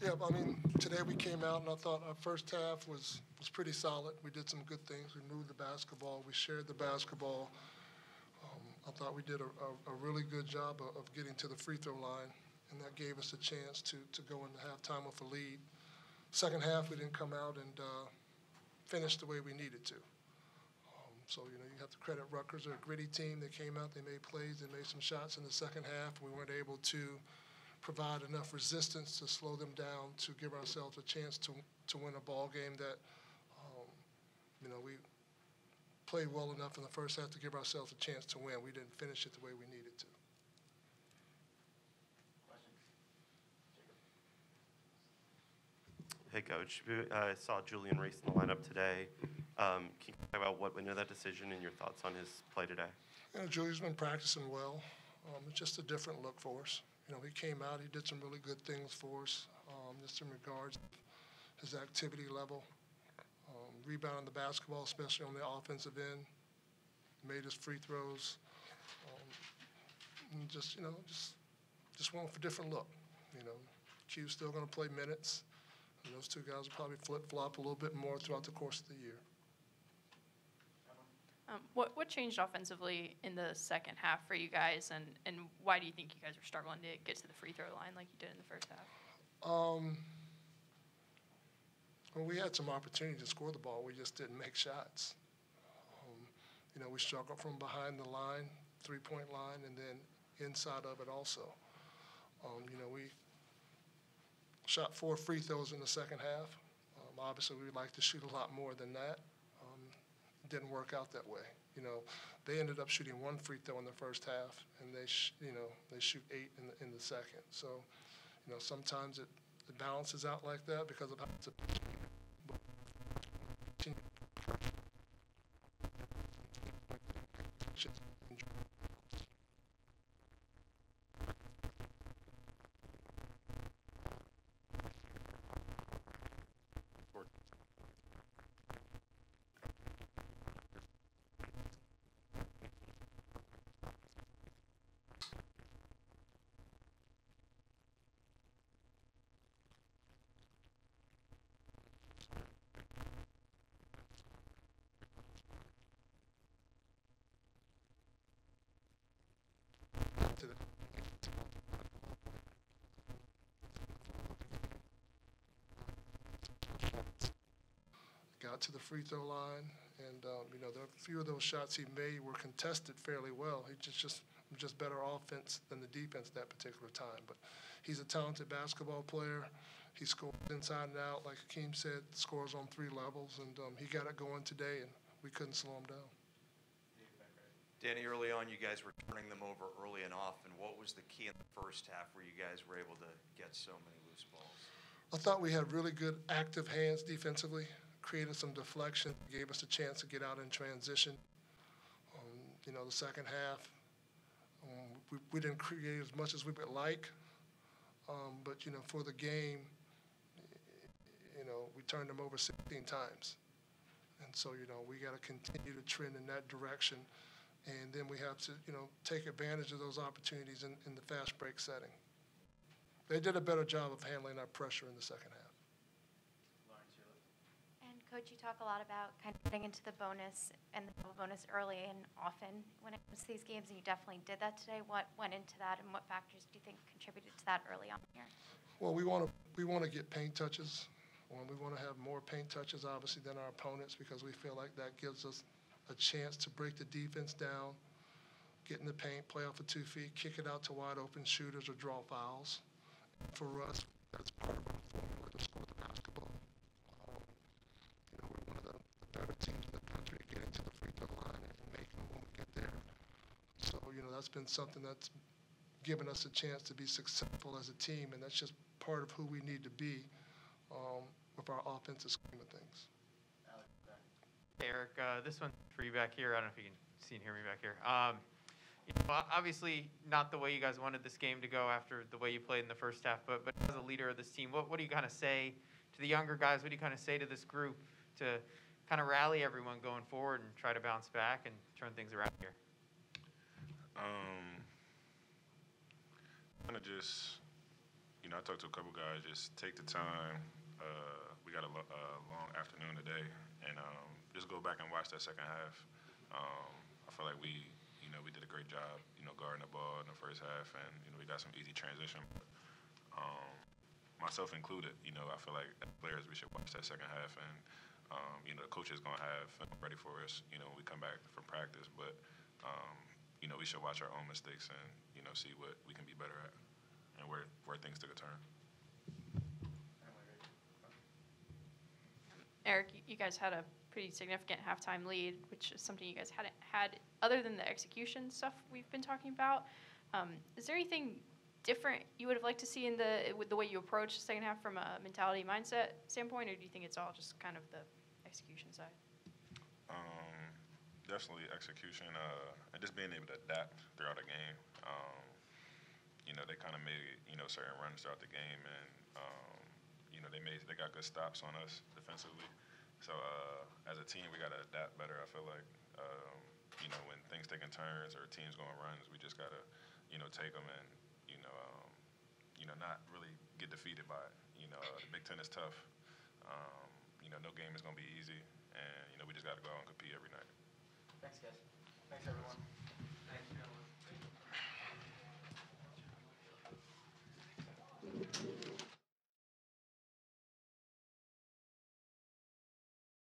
Yep, I mean, today we came out and I thought our first half was, was pretty solid. We did some good things. We moved the basketball, we shared the basketball. Um, I thought we did a, a, a really good job of, of getting to the free throw line, and that gave us a chance to, to go into halftime with a lead. Second half, we didn't come out and uh, finish the way we needed to. Um, So, you know, you have to credit Rutgers, they're a gritty team. They came out, they made plays, they made some shots in the second half. We weren't able to provide enough resistance to slow them down to give ourselves a chance to, to win a ball game that, um, you know, we played well enough in the first half to give ourselves a chance to win. We didn't finish it the way we needed to. Hey, Coach. Uh, I saw Julian Reese in the lineup today. Um, Can you talk about what went into that decision and your thoughts on his play today? You know, Julius been practicing well. Um, it's just a different look for us. You know, he came out, he did some really good things for us, um, just in regards to his activity level. Um, rebounding the basketball, especially on the offensive end, made his free throws. Um, just, you know, just, just went for a different look. You know, Q's still going to play minutes, and those two guys will probably flip flop a little bit more throughout the course of the year. Um, what, what changed offensively in the second half for you guys, and, and why do you think you guys were struggling to get to the free throw line like you did in the first half? Um, well, we had some opportunity to score the ball. We just didn't make shots. Um, you know, we struggled from behind the line, three-point line, and then inside of it also. Um, you know, we shot four free throws in the second half. Um, obviously, we'd like to shoot a lot more than that. Didn't work out that way. You know, they ended up shooting one free throw in the first half, and they, you know, they shoot eight in the, in the second. So, you know, sometimes it, it balances out like that because of how it's a to the got to the free throw line, and um, you know, the few of those shots he made were contested fairly well. He just just just better offense than the defense that particular time. But he's a talented basketball player. He scores inside and out, like Hakim said, scores on three levels, and um, he got it going today, and we couldn't slow him down. Danny, early on, you guys were turning them over early and often. What was the key in the first half where you guys were able to get so many loose balls? I thought we had really good active hands defensively, created some deflection, gave us a chance to get out in transition. Um, you know, the second half, um, we, we didn't create as much as we would like, um, but you know, for the game, you know, we turned them over 16 times, and so you know, we got to continue to trend in that direction, and then we have to, you know, take advantage of those opportunities in, in the fast break setting. They did a better job of handling our pressure in the second half. And coach, you talk a lot about kind of getting into the bonus and the bonus early and often when it comes to these games, and you definitely did that today. What went into that, and what factors do you think contributed to that early on here? Well, we want to we want to get paint touches. Well, we want to have more paint touches, obviously, than our opponents because we feel like that gives us a chance to break the defense down, get in the paint, play off of two feet, kick it out to wide open shooters or draw fouls. For us, that's part of our formula to score the basketball. Um, you know, we're one of the, the better in the country at getting to the free throw line and making them when we get there. So, you know, that's been something that's given us a chance to be successful as a team, and that's just part of who we need to be um, with our offensive scheme of things. Hey, Eric, uh, this one's for you back here. I don't know if you can see and hear me back here. Um, you know, obviously, not the way you guys wanted this game to go after the way you played in the first half, but, but as a leader of this team, what, what do you kind of say to the younger guys? What do you kind of say to this group to kind of rally everyone going forward and try to bounce back and turn things around here? Um, kind of just, you know, I talked to a couple guys. Just take the time. Uh, we got a, lo- a long afternoon today, and um, just go back and watch that second half. Um, I feel like we, you know, we did a great job, you know, guarding the ball in the first half, and you know, we got some easy transition. Um, myself included, you know, I feel like as players we should watch that second half, and um, you know, the coach is gonna have film ready for us, you know, when we come back from practice, but. Um, you know, we should watch our own mistakes and, you know, see what we can be better at and where, where things took a turn. Eric, you- you guys had a pretty significant halftime lead, which is something you guys hadn't had, other than the execution stuff we've been talking about. Um, is there anything different you would have liked to see in the, with the way you approach the second half from a mentality mindset standpoint, or do you think it's all just kind of the execution side? Um, definitely execution, uh, and just being able to adapt throughout the game. Um, you know, they kind of made, you know, certain runs throughout the game and, um, you know, they made, they got good stops on us defensively. So, uh, as a team, we got to adapt better, I feel like. Um, you know, when things taking turns or teams going runs, we just got to, you know, take them and, you know, um, you know, not really get defeated by it. You know, uh, the Big Ten is tough. You know, no game is going to be easy. And, you know, we just got to go out and compete every night. Thanks, guys. Thanks, everyone.